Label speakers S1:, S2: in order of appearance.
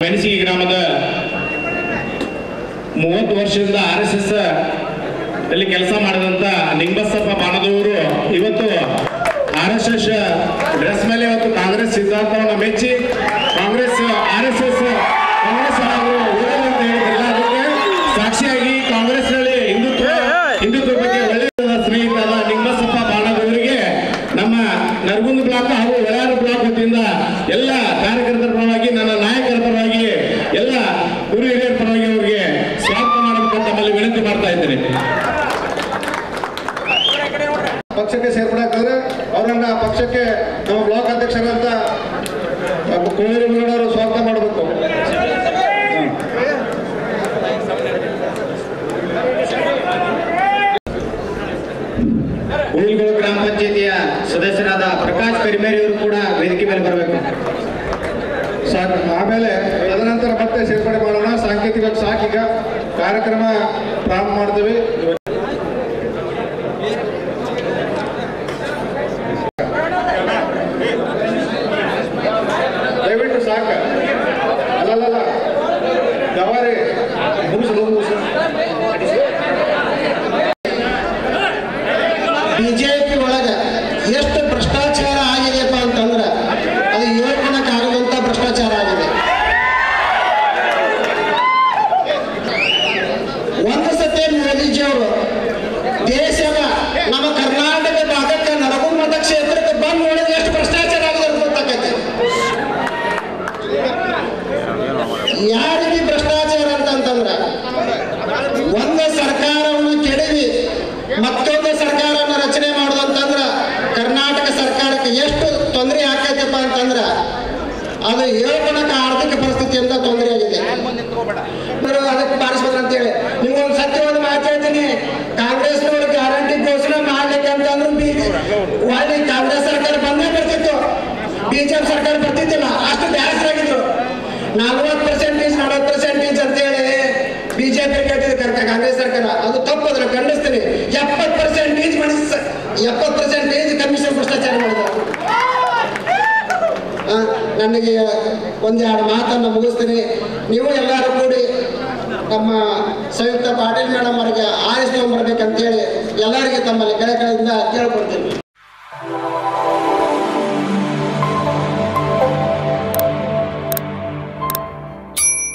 S1: ಮೆಣಸಿಗೆ ಗ್ರಾಮದ ಮೂವತ್ತು ವರ್ಷದಿಂದ ಆರ್ ಎಸ್ ಎಸ್ ಅಲ್ಲಿ ಕೆಲಸ ಮಾಡಿದಂತ ನಿಂಬಸಪ್ಪ ಬಾಣದವರು ಇವತ್ತು ಆರ್ ಎಸ್ ಎಸ್ ಡ್ರೆಸ್ ಮೇಲೆ ಇವತ್ತು ಕಾಂಗ್ರೆಸ್ ಸಿದ್ಧಾಂತವನ್ನು ಮೆಚ್ಚಿ Congress R S S Congress ಹಾಗೂ ಕಾಂಗ್ರೆಸ್ ಅಂತ ಹೇಳಿದ್ರಲ್ಲ ಅದಕ್ಕೆ ಸಾಕ್ಷಿಯಾಗಿ ಕಾಂಗ್ರೆಸ್ನಲ್ಲಿ ಹಿಂದುತ್ವ ಹಿಂದುತ್ವ ಬಗ್ಗೆ ಒಳ್ಳೆಯ ಸ್ನೇಹಿತರಾದ ನಿಂಬಸಪ್ಪ ಬಾಣದವರಿಗೆ ನಮ್ಮ ನರಗುಂದ ಬ್ಲಾಕ್ ಹಾಗೂ ಒಳಾರ ಬ್ಲಾಕ್ ವತಿಯಿಂದ ಎಲ್ಲ ಕಾರ್ಯಕರ್ತರ ಪರವಾಗಿ ನನ್ನ ನಾಯಕರ ಪರವಾಗಿ ಗುರು ಹಿರಿಯರ ಪರವಾಗಿ ಅವರಿಗೆ ಸ್ವಾಗತ ಮಾಡಬೇಕು ತಮ್ಮಲ್ಲಿ ವಿನಂತಿ ಮಾಡ್ತಾ ಇದ್ದೇನೆ.
S2: ಪಕ್ಷಕ್ಕೆ ಸೇರ್ಪಡಾಕಿದ್ರೆ ಅವರನ್ನ ಪಕ್ಷಕ್ಕೆ ನಮ್ಮ ಬ್ಲಾಕ್ ಅಧ್ಯಕ್ಷರಂತ ಕೋಳೂರು ಮುನ್ನಡವರು ಸ್ವಾಗತ ಮಾಡಬೇಕು.
S3: ಉಳಿಗಳು ಗ್ರಾಮ ಪಂಚಾಯಿತಿಯ ಸದಸ್ಯರಾದ ಪ್ರಕಾಶ್ ಕರಿಮೇರಿ ಅವರು ಕೂಡ ವೇದಿಕೆ ಮೇಲೆ ಬರಬೇಕು.
S2: ಸರ್, ಆಮೇಲೆ ತದನಂತರ ಮತ್ತೆ ಸೇರ್ಪಡೆ ಮಾಡೋಣ. ಸಾಂಕೇತಿಕ ಸಾಕೀಗ ಕಾರ್ಯಕ್ರಮ ಪ್ರಾರಂಭ ಮಾಡ್ತೇವೆ. ದಯವಿಟ್ಟು ಸಾಕ. ಅಲ್ಲಲ್ಲ ಗವಾರಿ ಮುಗಿಸು ಮುಗಿಸು.
S4: ಬಿಜೆಪಿ ಒಳಗ ಎಷ್ಟು ಭ್ರಷ್ಟಾಚಾರ ಆಗಿದೆಪ್ಪ ಅಂತಂದ್ರ ಅದು ಹೇಳ್ಕೊಳಕ್ಕಾಗದಂತ ಭ್ರಷ್ಟಾಚಾರ ಆಗಿದೆ ಒಂದು ಸತಿ ಮೋದಿಜಿ ಅವರು ದೇಶದ ನಮ್ಮ ಕರ್ನಾಟಕ ಭಾಗಕ್ಕೆ ನರಗುಂದ ಮತಕ್ಷೇತ್ರಕ್ಕೆ ಬಂದು ನೋಡಿದ್ರೆ ಎಷ್ಟು ಭ್ರಷ್ಟಾಚಾರ ಆಗಿದೆ ಅಂತ ಗೊತ್ತಾಗತ್ತೆ ಯಾರಿಗೆ ಭ್ರಷ್ಟಾಚಾರ ಅಂತಂತಂದ್ರ? ಒಂದು ಸರ್ಕಾರವನ್ನು ಕೆಡವಿ, ಮತ್ತೊಂದು ಸರ್ಕಾರವನ್ನು ರಚನೆ ಮಾಡೋದಂತಂದ್ರ ಕರ್ನಾಟಕ ಸರ್ಕಾರಕ್ಕೆ ಎಷ್ಟು ತೊಂದರೆ ಆಕೈತಪ್ಪ ಅಂತಂದ್ರ ಅದು ಹೇಳ್ಕೊಳಕ ಆರ್ಥಿಕ ಪರಿಸ್ಥಿತಿಯಿಂದ ತೊಂದರೆ ಆಗಿದೆ. ಅದಕ್ಕೆ ಹೇಳಿ ಅಂತೇಳಿ. ನಿಮ್ಗೊಂದು ಸತ್ಯವಾದ ಮಾತಾಡ್ತೀನಿ ಕಾಂಗ್ರೆಸ್ ಕಾಂಗ್ರೆಸ್ನವರು ಗ್ಯಾರಂಟಿ ಘೋಷಣೆ ಮಾಡ್ಲಿಕ್ಕೆ ಅಂತಂದ್ರು ಅಂದ್ರೆ ಕಾಂಗ್ರೆಸ್ ಸರ್ಕಾರ ಬಂದೇ ಬರ್ತಿತ್ತು. ಬಿಜೆಪಿ ಸರ್ಕಾರ ಬರ್ತಿದ್ದಿಲ್ಲ. ಅಷ್ಟು ಬ್ಯಾಸರಾಗಿದ್ರು ನಲ್ವತ್ತು ಪರ್ಸೆಂಟೇಜ್ ಅಂತ ಹೇಳಿ ಬಿಜೆಪಿ ಕೇಳ್ತಿದ್ರು ಕಾಂಗ್ರೆಸ್ ಸರ್ಕಾರ ಅದು ತಪ್ಪು ತಪ್ಪದ್ರ ಖಂಡಿಸ್ತೀನಿ. ಎಪ್ಪತ್ತು ಪರ್ಸೆಂಟೇಜ್ ಮನಸ್ಸ ಎಪ್ಪತ್ತು ಪರ್ಸೆಂಟೇಜ್ ಕಮಿಷನ್ ಭ್ರಷ್ಟಾಚಾರ ಮಾಡಿದ್ರು ನನಗೆ ಒಂದೆರಡು ಮಾತನ್ನು ಮುಗಿಸ್ತೀನಿ. ನೀವು ಎಲ್ಲರೂ ಕೂಡಿ ನಮ್ಮ ಸಂಯುಕ್ತ ಪಾಟೀಲ್ ಮೇಡಮ್ ಅವರಿಗೆ ಆರಿಸ್ಕೊಂಡ್ಬರ್ಬೇಕಂತೇಳಿ ಎಲ್ಲರಿಗೆ ತಮ್ಮಲ್ಲಿ ಕೆಳ ಕೆಳಗಿಂದ ಕೇಳ್ಕೊಡ್ತೀನಿ.